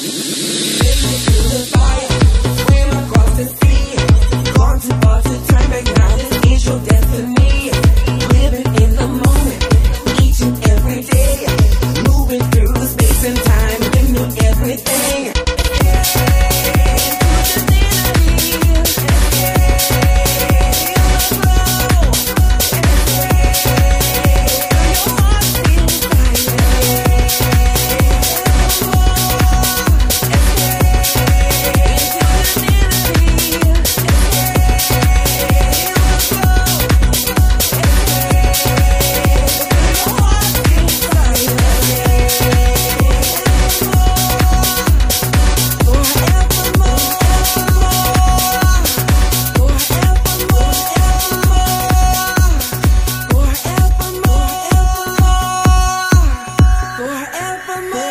Take me to the fire, swim across the sea, gone too far to turn back now. Come on.